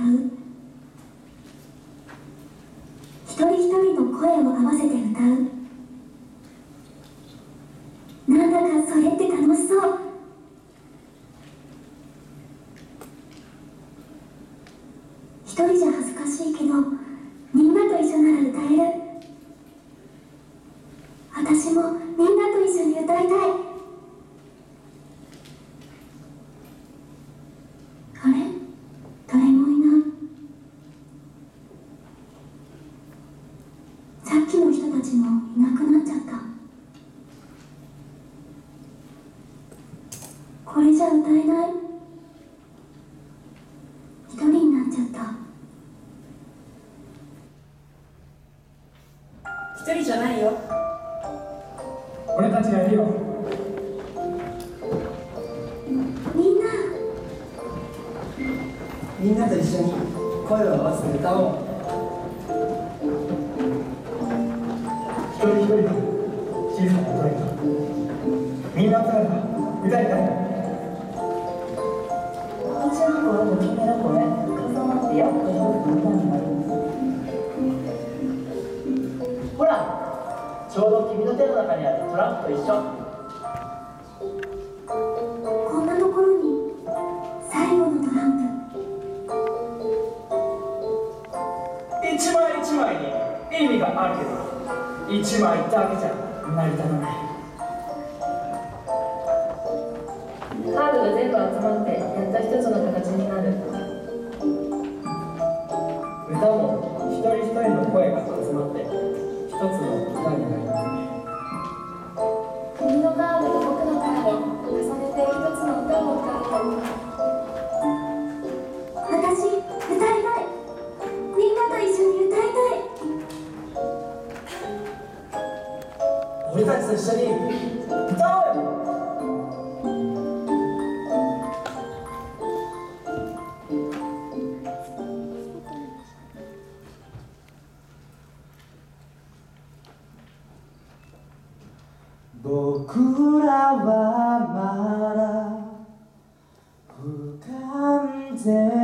う。一人一人の声を合わせて歌う。なんだかそれって楽しそう。一人じゃ恥ずかしいけどみんなと一緒なら歌える。私もみんなと一緒に歌いたいあれ誰もいないさっきの人たちもいなくなっちゃった。これじゃ歌えない。一人になっちゃった。一人じゃないよ。俺たちがいるよ。みんな。みんなと一緒に声を合わせて歌おう一人一人の小さな声がみんな集まれば歌いたい私の声と君の声重なってやっと一つの歌になるほらちょうど君の手の中にあるトランプと一緒。こんなところに最後のトラン一枚一枚に意味があるけど。1枚だけじゃ成り立たない。カードが全部集まってやった一つの俺たちと一緒に歌おうよ。僕らはまだ不完全。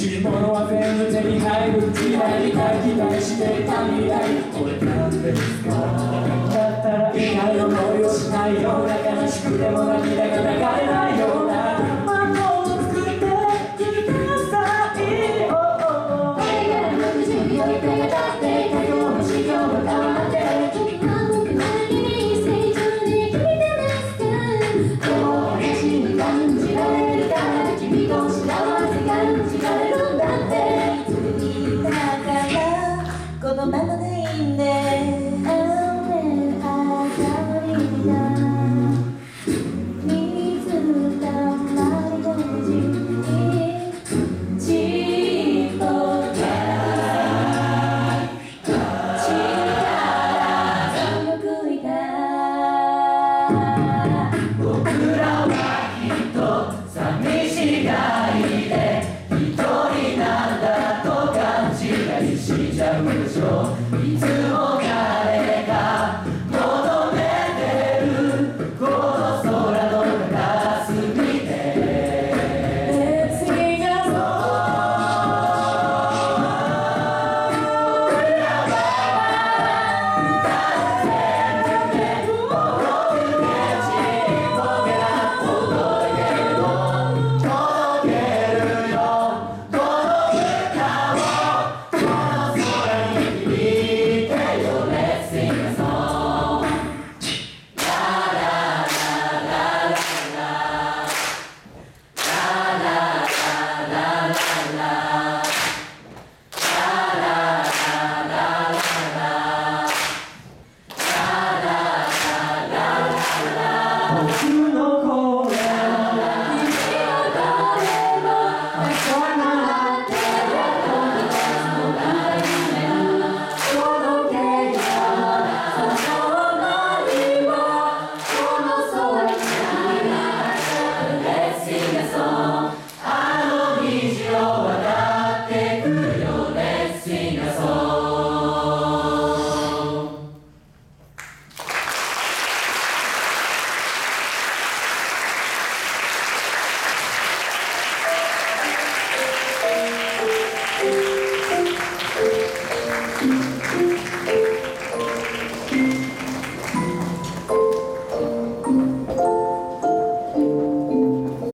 ちものは全部手に入る。未来に回期待していた未来これなんですかだったら痛い思いをしないような悲しくても涙が流れないよ